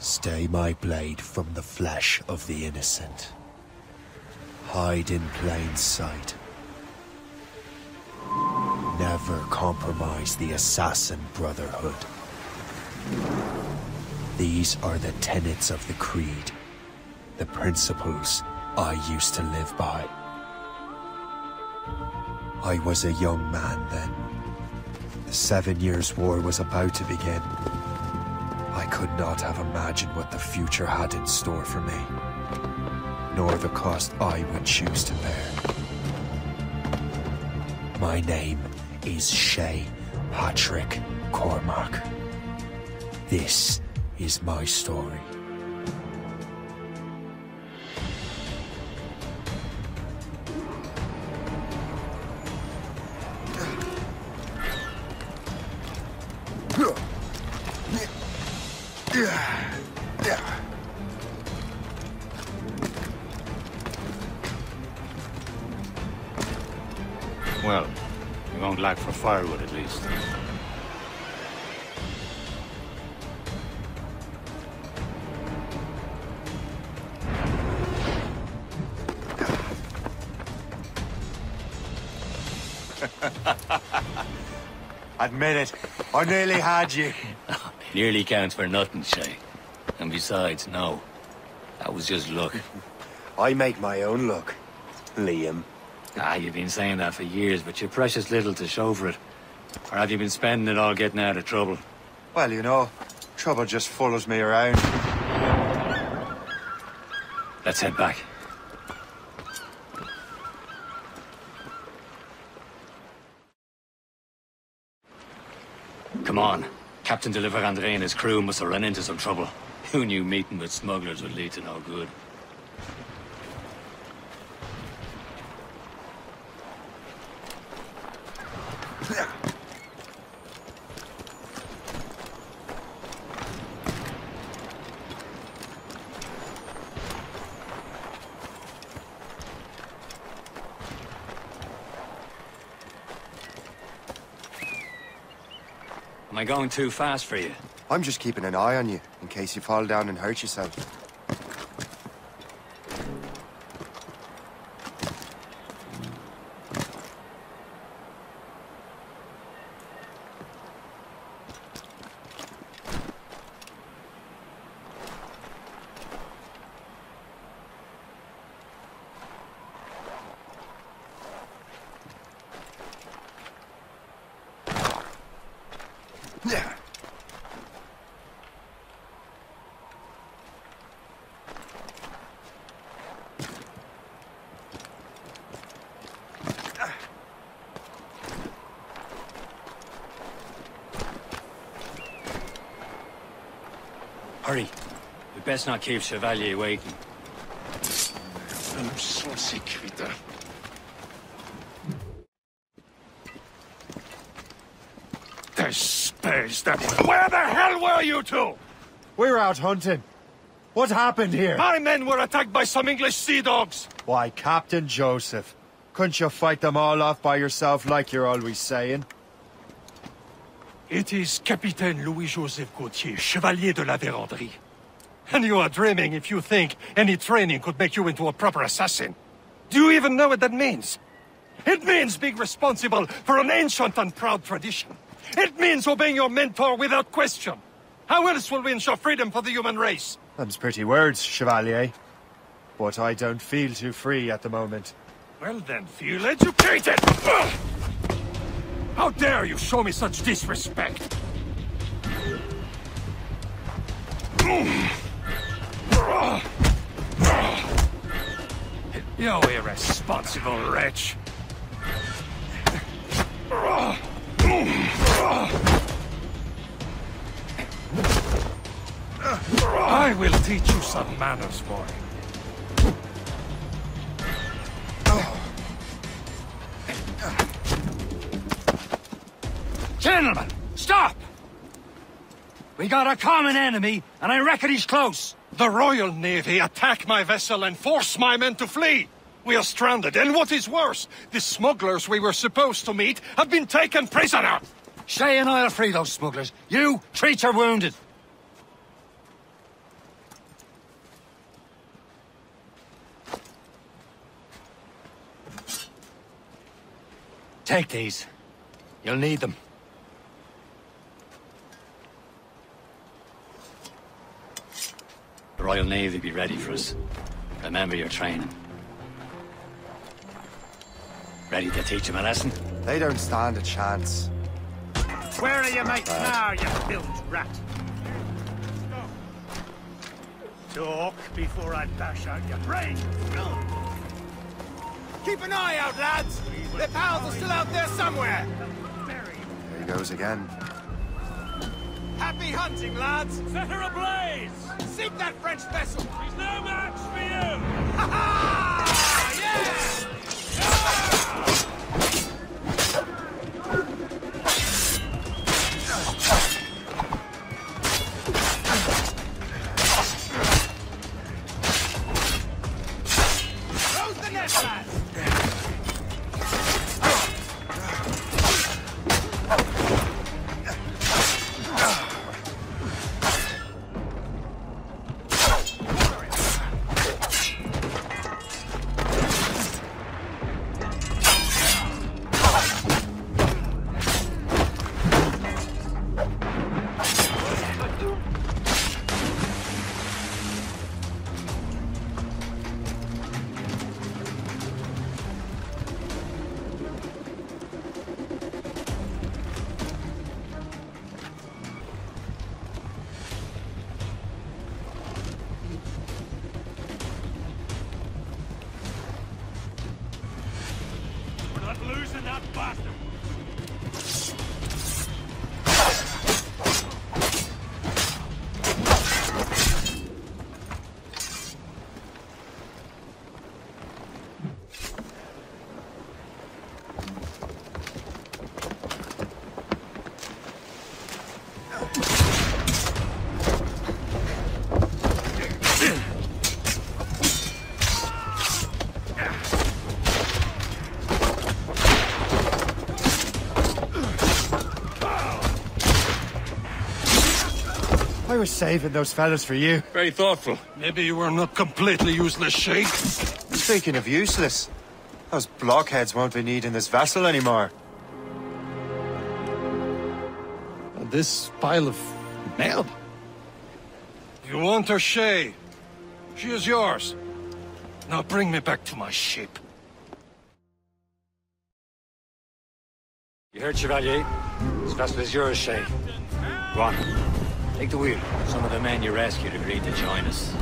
Stay my blade from the flesh of the innocent. Hide in plain sight. Never compromise the Assassin Brotherhood. These are the tenets of the Creed. The principles I used to live by. I was a young man then. The Seven Years' War was about to begin. I could not have imagined what the future had in store for me, nor the cost I would choose to bear. My name is Shay Patrick Cormac. This is my story. Well, we won't lack for firewood at least. Admit it, I nearly had you. Nearly counts for nothing, Shay. And besides, no. That was just luck. I make my own luck, Liam. Ah, you've been saying that for years, but you're precious little to show for it. Or have you been spending it all getting out of trouble? Well, you know, trouble just follows me around. Let's head back. Come on. Captain de la Vérendrye and his crew must have run into some trouble. Who knew meeting with smugglers would lead to no good? Am I going too fast for you? I'm just keeping an eye on you, in case you fall down and hurt yourself. Yeah. Hurry. We best not keep Chevalier waiting. I'm so sick, Vita. The space that... Where the hell were you two? We're out hunting. What happened here? My men were attacked by some English sea dogs. Why, Captain Joseph. Couldn't you fight them all off by yourself like you're always saying? It is Capitaine Louis-Joseph Gauthier, Chevalier de la Vérendrye. And you are dreaming if you think any training could make you into a proper assassin. Do you even know what that means? It means being responsible for an ancient and proud tradition. It means obeying your mentor without question. How else will we ensure freedom for the human race? Them's pretty words, Chevalier. But I don't feel too free at the moment. Well then, feel educated! How dare you show me such disrespect? Mm. You irresponsible wretch! I will teach you some manners, boy. Gentlemen, stop! We got a common enemy, and I reckon he's close. The Royal Navy attack my vessel and force my men to flee! We are stranded, and what is worse, the smugglers we were supposed to meet have been taken prisoner! Shay and I will free those smugglers. You, treat your wounded. Take these. You'll need them. Royal Navy be ready for us. Remember your training. Ready to teach them a lesson? They don't stand a chance. Where are your mates now, you bilge rat? Talk before I bash out your brains. Keep an eye out, lads! Their pals are still out there somewhere! There he goes again. Happy hunting, lads! Set her ablaze! Sink that French vessel! She's no match for you! Ha ha! Yeah! Close the net, lads! I was saving those fellas for you. Very thoughtful. Maybe you were not completely useless, Sheik. Speaking of useless, those blockheads won't be needing this vessel anymore. This pile of mail? You want her, Shay? She is yours. Now bring me back to my ship. You heard, Chevalier? This vessel is yours, Shay. Go on. Take the wheel. Some of the men you rescued agreed to join us.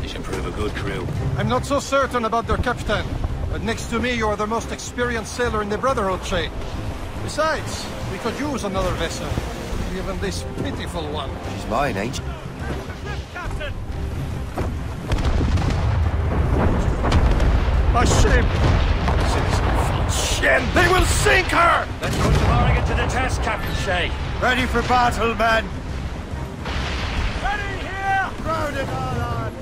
They should prove a good crew. I'm not so certain about their captain, but next to me you are the most experienced sailor in the Brotherhood, Shay. Besides, we could use another vessel, even this pitiful one. She's mine, ain't she? Captain! My ship! Shen, they will sink her! Let's go tomorrow to the test, Captain Shay. Ready for battle, men! Ready here! Crowded all on!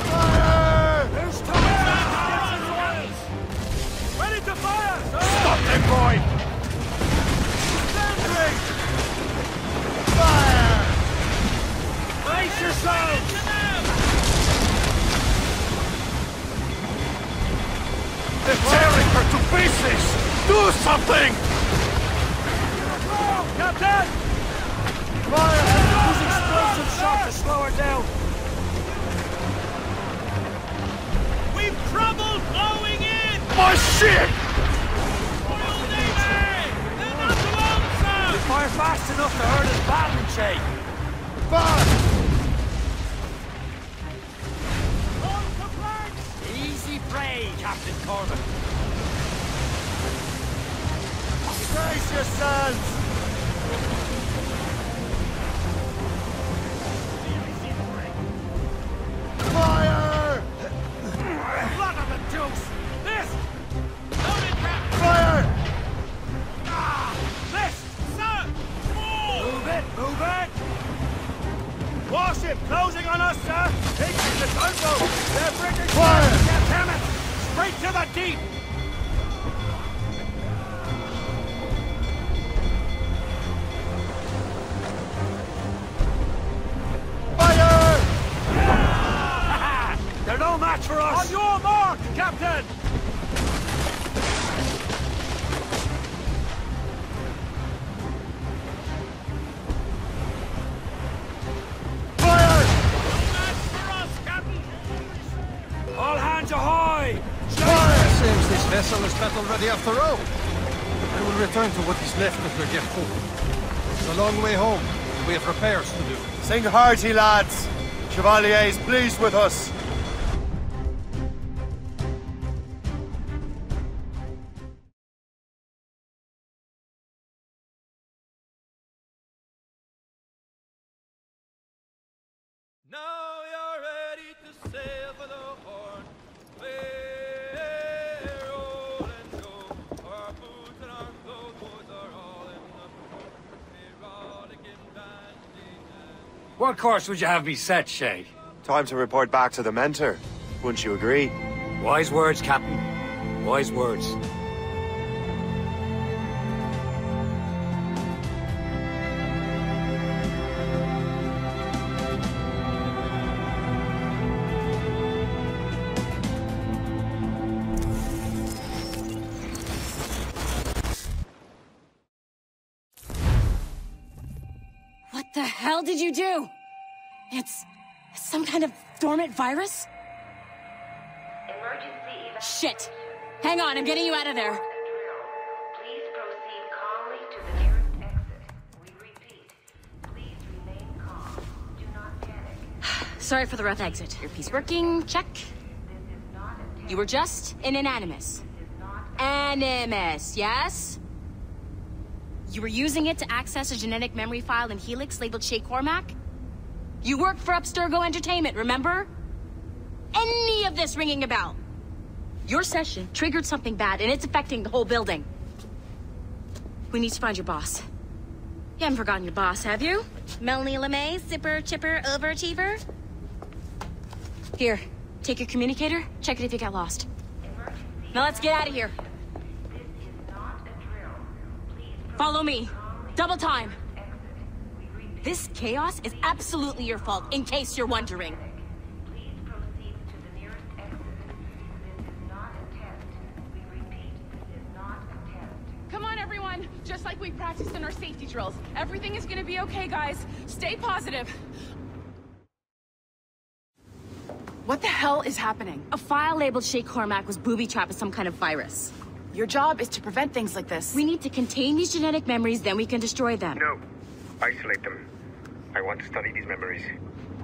Fire! Who's coming? Ready to fire! Stop them, boy! Brace yourselves! They're tearing her to pieces! Do something! Captain! Fire! Use explosive shot to slow her down. We've trouble blowing in! My ship! Royal Navy! They're not alone, sir! Fire fast enough to hurt us badly, Shay. Fire! Prey, Captain Corbin. Brace yourselves! Return to what is left of the Gerfaut. It's a long way home, and we have repairs to do. Sing hearty, lads. Chevalier is pleased with us. Now What course would you have me set, Shay? Time to report back to the mentor. Wouldn't you agree? Wise words, Captain. Wise words. The hell did you do? It's some kind of dormant virus? Emergency. Shit! Hang on, I'm getting you out of there. Please proceed calmly to the nearest exit. We repeat, please remain calm. Do not panic. Sorry for the rough exit. Your piece working? Check. This is not a test. You were just in an animus. This is not Animus, yes? You were using it to access a genetic memory file in Helix labeled Shay Cormac? You worked for Abstergo Entertainment, remember? Any of this ringing a bell? Your session triggered something bad, and it's affecting the whole building. We need to find your boss. You haven't forgotten your boss, have you? Melanie LeMay, zipper, chipper, overachiever? Here, take your communicator, check it if you got lost. Now let's get out of here. Follow me. Double time. exit. We repeat, This chaos is absolutely your fault, in case you're wondering. please proceed to the nearest exit. This is not a test. We repeat, this not a test. Come on, everyone! Just like we practiced in our safety drills. Everything is gonna be okay, guys. Stay positive. What the hell is happening? A file labeled Shay Cormac was booby-trapped with some kind of virus. Your job is to prevent things like this. We need to contain these genetic memories, then we can destroy them. No. Isolate them. I want to study these memories.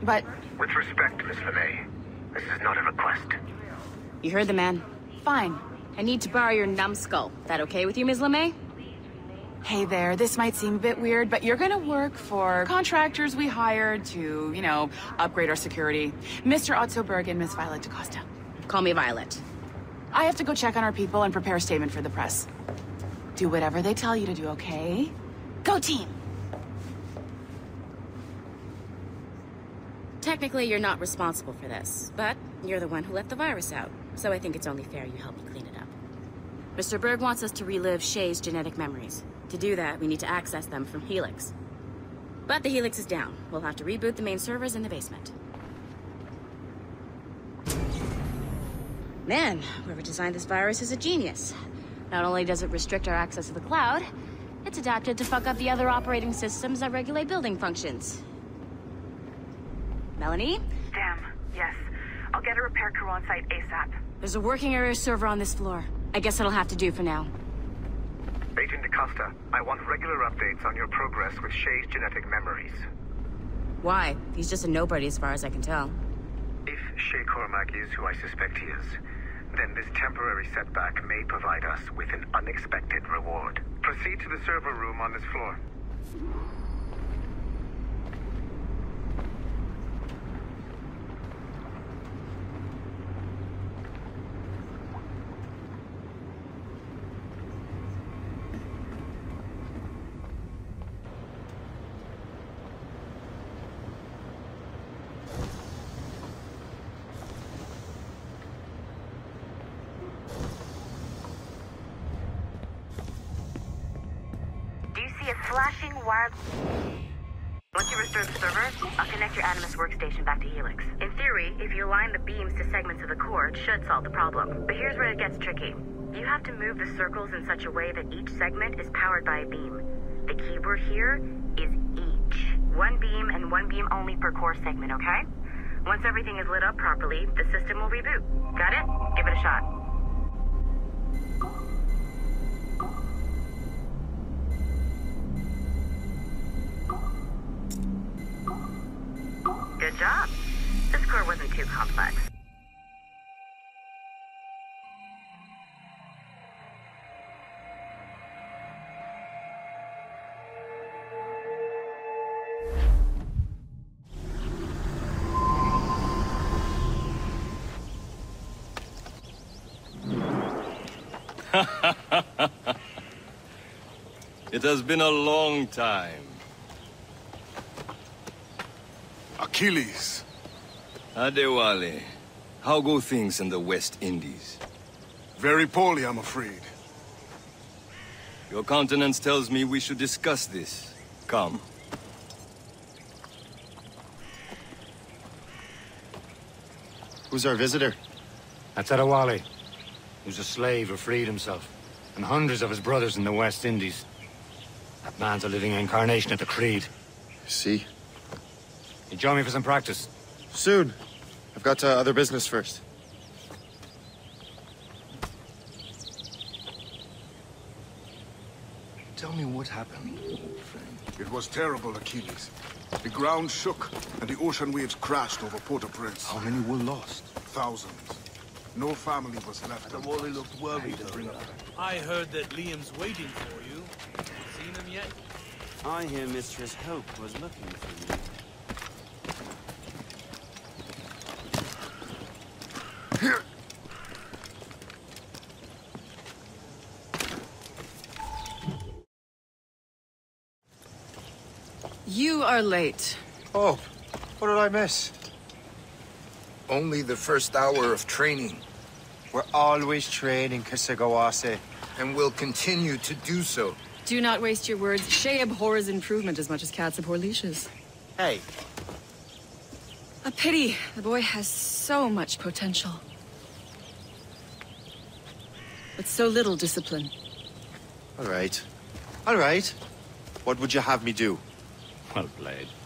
But With respect, Miss LeMay, this is not a request. You heard the man. fine. I need to borrow your numbskull. That okay with you, Ms. LeMay? Hey there, this might seem a bit weird, but you're gonna work for contractors we hired to, you know, upgrade our security. Mr. Otto Berg and Miss Violet DaCosta. Call me Violet. I have to go check on our people and prepare a statement for the press. Do whatever they tell you to do, okay? Go team! Technically, you're not responsible for this, but you're the one who let the virus out, so I think it's only fair you help me clean it up. Mr. Berg wants us to relive Shay's genetic memories. To do that, we need to access them from Helix. But the Helix is down. We'll have to reboot the main servers in the basement. Man, whoever designed this virus is a genius. Not only does it restrict our access to the cloud, it's adapted to fuck up the other operating systems that regulate building functions. Melanie? Damn, yes. I'll get a repair crew on site ASAP. There's a working area server on this floor. I guess it'll have to do for now. Agent DaCosta, I want regular updates on your progress with Shay's genetic memories. Why? He's just a nobody as far as I can tell. If Shay Cormac is who I suspect he is, then this temporary setback may provide us with an unexpected reward. Proceed to the server room on this floor. Flashing? Once you restore the server, I'll connect your Animus workstation back to Helix. In theory, if you align the beams to segments of the core, it should solve the problem. But here's where it gets tricky. You have to move the circles in such a way that each segment is powered by a beam. The keyword here is each. One beam and one beam only per core segment, okay? Once everything is lit up properly, the system will reboot. Got it? Give it a shot. Good job. This score wasn't too complex. It has been a long time. Achilles. Adewale, how go things in the West Indies? Very poorly, I'm afraid. Your countenance tells me we should discuss this. Come. Who's our visitor? That's Adewale, who's a slave who freed himself, and hundreds of his brothers in the West Indies. That man's a living incarnation of the Creed. See? You join me for some practice? Soon. I've got uh, other business first. Tell me what happened, It was terrible, Achilles. The ground shook, and the ocean waves crashed over Port-au-Prince. How many were lost? Thousands. No family was left. Adewale looked worried. I heard that Liam's waiting for you. Seen him yet? I hear Mistress Hope was looking for you. You are late. Oh, what did I miss? Only the first hour of training. We're always training, Kesegowaase. And will continue to do so. Do not waste your words. Shay abhors improvement as much as cats abhor leashes. Hey. A pity. The boy has so much potential. But so little discipline. All right. All right. What would you have me do? Well played.